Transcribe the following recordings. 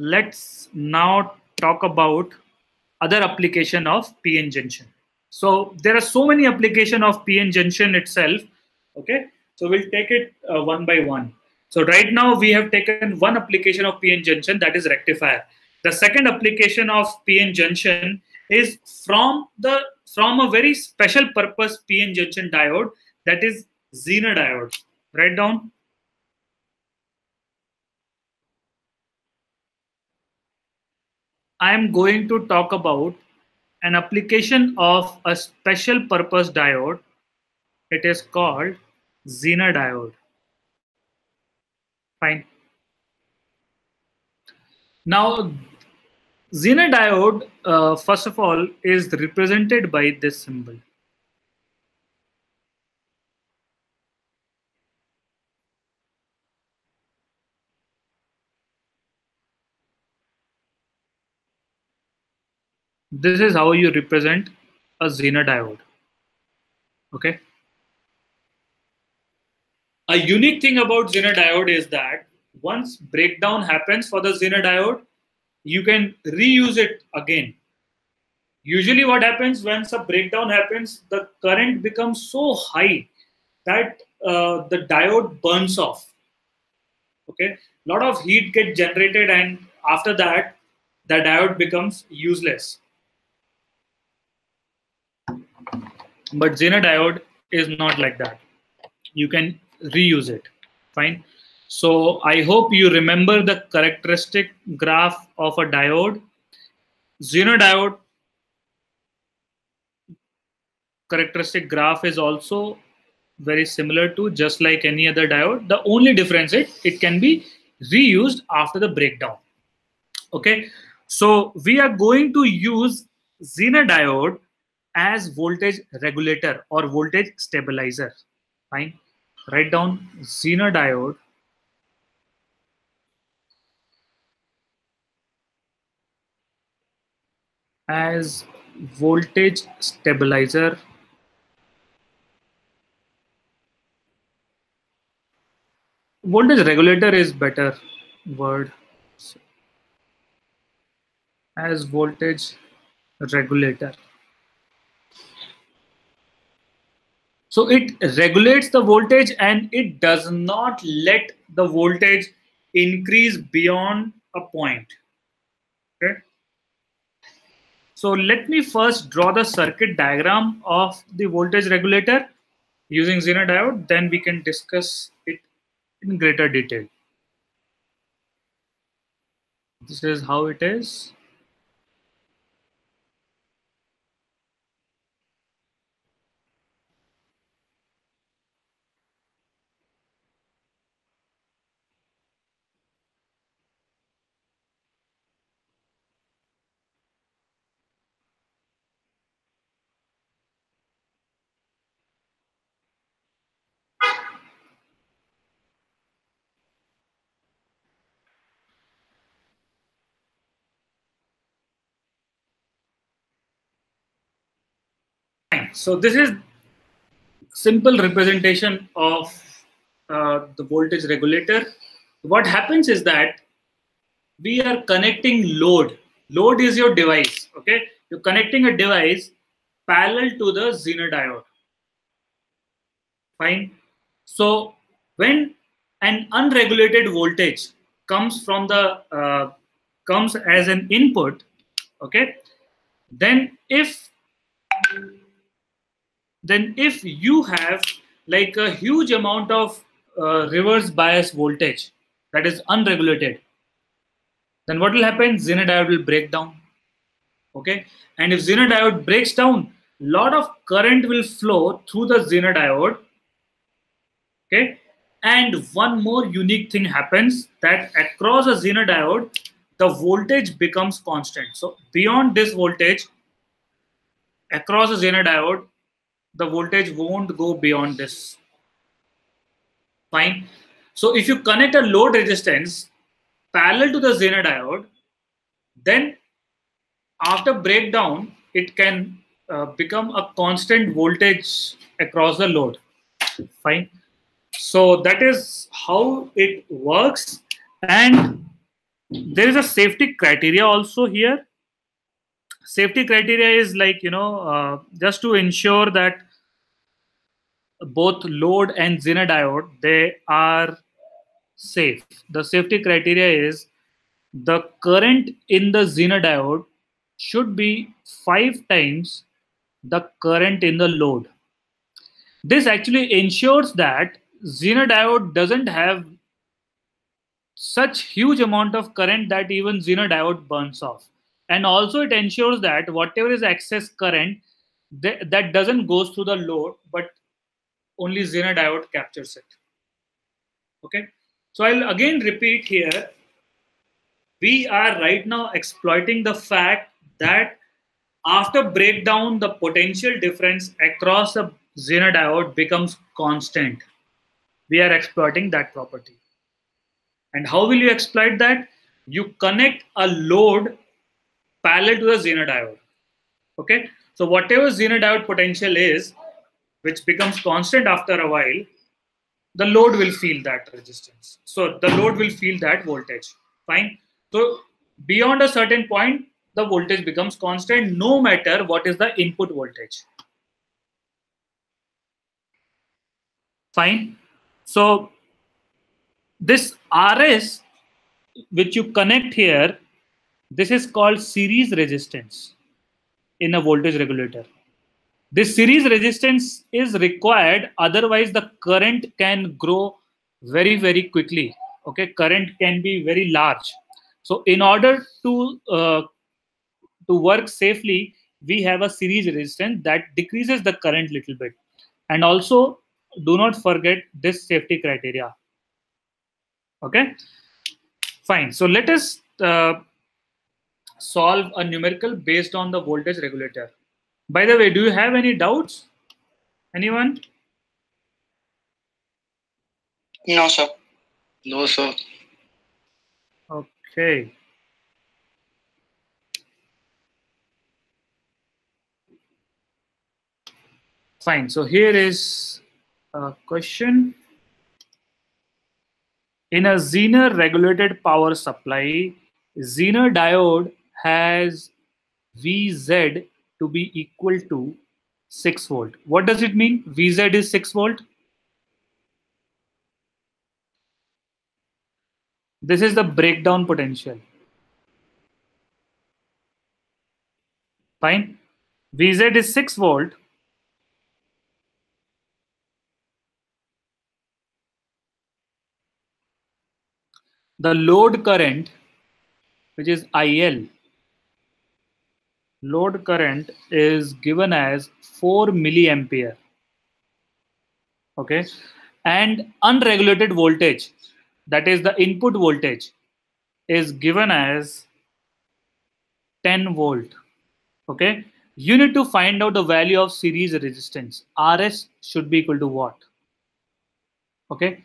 let's now talk about other application of PN junction. So there are so many application of PN junction itself. Okay, so we'll take it uh, one by one. So right now we have taken one application of PN junction that is rectifier. The second application of PN junction is from the from a very special purpose PN junction diode that is Zener diode. Write down. I am going to talk about an application of a special purpose diode. It is called Zener diode. Fine. Now, Zener diode, uh, first of all, is represented by this symbol. This is how you represent a Zener diode. Okay. A unique thing about Zener diode is that once breakdown happens for the Zener diode, you can reuse it again. Usually what happens when a breakdown happens, the current becomes so high that uh, the diode burns off. Okay, a lot of heat gets generated and after that, the diode becomes useless. But Zener diode is not like that. You can reuse it. Fine. So I hope you remember the characteristic graph of a diode. Zener diode characteristic graph is also very similar to just like any other diode. The only difference is it can be reused after the breakdown. Okay. So we are going to use Zener diode as voltage regulator or voltage stabilizer. Fine. Write down Zener diode as voltage stabilizer voltage regulator is better word as voltage regulator So it regulates the voltage and it does not let the voltage increase beyond a point. Okay. So let me first draw the circuit diagram of the voltage regulator using Zener diode, then we can discuss it in greater detail. This is how it is. So this is simple representation of uh, the voltage regulator. What happens is that we are connecting load. Load is your device. Okay, you're connecting a device parallel to the Zener diode. Fine. So when an unregulated voltage comes from the uh, comes as an input, okay, then if then if you have like a huge amount of uh, reverse bias voltage that is unregulated, then what will happen? Zener diode will break down. Okay, and if Zener diode breaks down, lot of current will flow through the Zener diode. Okay, and one more unique thing happens that across a Zener diode, the voltage becomes constant. So beyond this voltage, across a Zener diode, the voltage won't go beyond this. Fine. So if you connect a load resistance parallel to the Zener diode, then after breakdown, it can uh, become a constant voltage across the load. Fine. So that is how it works. And there is a safety criteria also here safety criteria is like you know uh, just to ensure that both load and zener diode they are safe. The safety criteria is the current in the zener diode should be five times the current in the load. This actually ensures that zener diode doesn't have such huge amount of current that even zener diode burns off and also it ensures that whatever is excess current th that doesn't goes through the load but only zener diode captures it. Okay? So i'll again repeat here. We are right now exploiting the fact that after breakdown the potential difference across the zener diode becomes constant. We are exploiting that property. And how will you exploit that? You connect a load parallel to the zener diode. Okay, so whatever zener diode potential is, which becomes constant after a while, the load will feel that resistance. So the load will feel that voltage. Fine. So beyond a certain point, the voltage becomes constant no matter what is the input voltage. Fine. So this RS, which you connect here, this is called series resistance in a voltage regulator. This series resistance is required, otherwise the current can grow very, very quickly. Okay, current can be very large. So in order to, uh, to work safely, we have a series resistance that decreases the current little bit. And also do not forget this safety criteria. Okay, fine. So let us uh, solve a numerical based on the voltage regulator. By the way, do you have any doubts? Anyone? No, sir. No, sir. Okay. Fine. So here is a question. In a Zener regulated power supply, Zener diode has Vz to be equal to 6 volt. What does it mean? Vz is 6 volt. This is the breakdown potential. Fine. Vz is 6 volt. The load current, which is IL, load current is given as 4 milliampere. Okay? And unregulated voltage that is the input voltage is given as 10 volt. Okay? You need to find out the value of series resistance. Rs should be equal to what? Okay?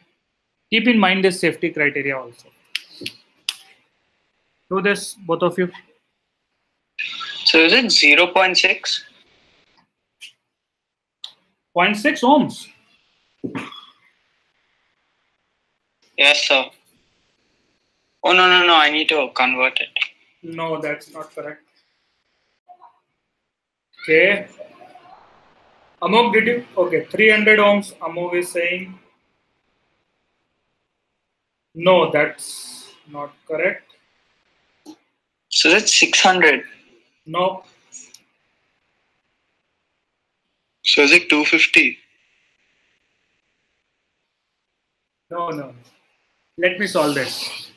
Keep in mind this safety criteria also. Do this both of you So is it 0 0.6? 0.6 ohms. Yes, sir. Oh, no, no, no. I need to convert it. No, that's not correct. Okay. Amog, did you? Okay, 300 ohms. Amog is saying. No, that's not correct. So that's 600. No, So is it 250? no, no. Let me solve this.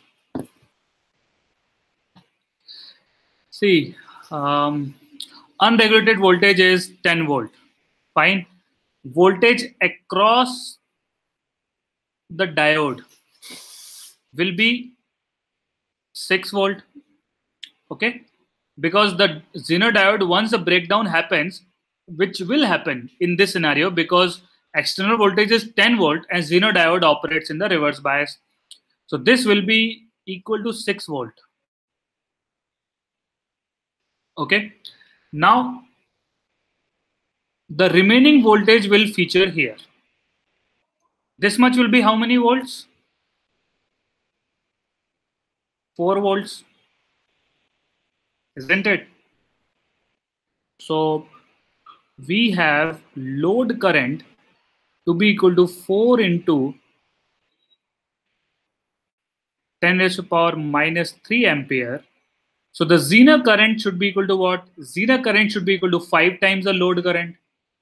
See, um, unregulated voltage is 10 volt. Fine. Voltage across the diode will be 6 volt. Okay. Because the Zener diode, once the breakdown happens, which will happen in this scenario because external voltage is 10 volt and Zener diode operates in the reverse bias. So this will be equal to 6 volt. Okay. Now, the remaining voltage will feature here. This much will be how many volts? 4 volts isn't it so we have load current to be equal to 4 into 10 raised to power minus 3 ampere. So the Zener current should be equal to what? Zener current should be equal to 5 times the load current,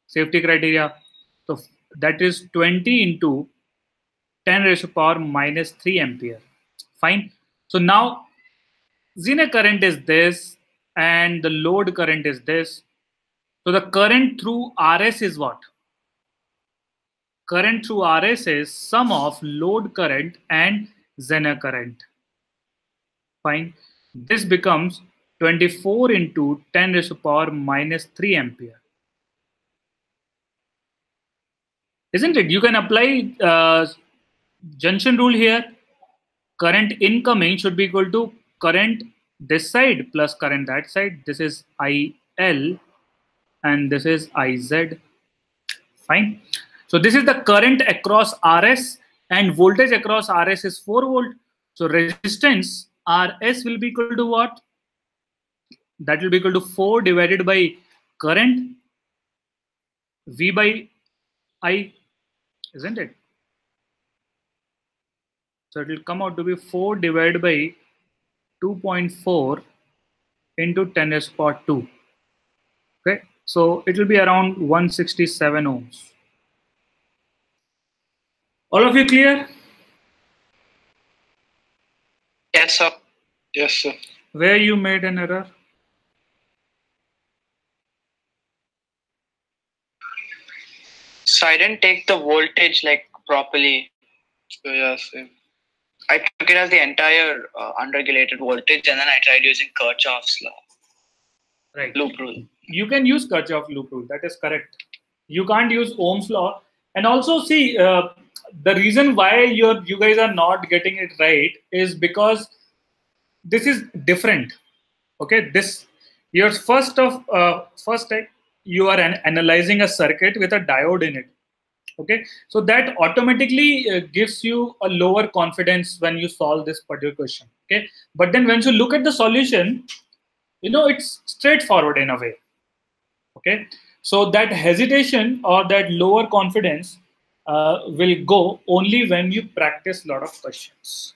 safety criteria. So that is 20 into 10 raised to power minus 3 ampere. Fine. So now Zener current is this and the load current is this. So the current through RS is what? Current through RS is sum of load current and Zener current. Fine. This becomes 24 into 10 raised to the power minus 3 ampere. Isn't it? You can apply uh, junction rule here. Current incoming should be equal to current this side plus current that side. This is IL and this is IZ. Fine. So this is the current across RS and voltage across RS is 4 volt. So resistance RS will be equal to what? That will be equal to 4 divided by current V by I, isn't it? So it will come out to be 4 divided by 2.4 into 10 s power 2. Okay, so it will be around 167 ohms. All of you clear? Yes, sir. Yes, sir. Where you made an error? So I didn't take the voltage like properly. So yeah, same. I took it as the entire uh, unregulated voltage, and then I tried using Kirchhoff's law, Right. loop rule. You can use Kirchhoff loop rule. That is correct. You can't use Ohm's law. And also, see, uh, the reason why you're you guys are not getting it right is because this is different. Okay, this your first of uh, first you are an, analyzing a circuit with a diode in it. Okay, so that automatically uh, gives you a lower confidence when you solve this particular question. Okay, but then once you look at the solution, you know it's straightforward in a way. Okay, so that hesitation or that lower confidence uh, will go only when you practice a lot of questions.